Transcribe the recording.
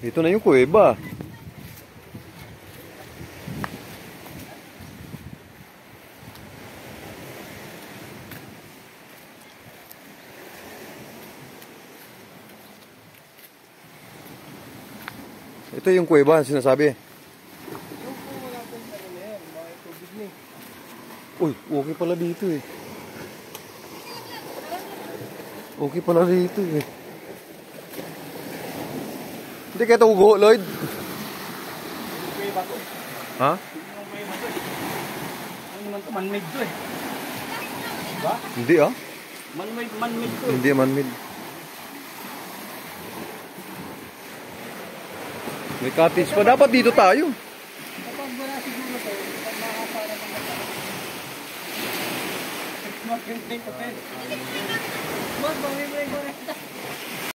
Ito na yung kuweba. Ito yung kuweba, sinasabi. Uy, okay pala dito eh. Okay pala dito eh. Hindi kaya tugo, Lloyd. Ha? Ano naman to? Man-made to eh. Diba? Hindi ah. Man-made, man-made to. Hindi man-made. May cottage pa. Dapat dito tayo. Kapag wala siguro tayo, pag nakakala ng mga Mag-gantay pa tayo. Mag-gantay pa tayo.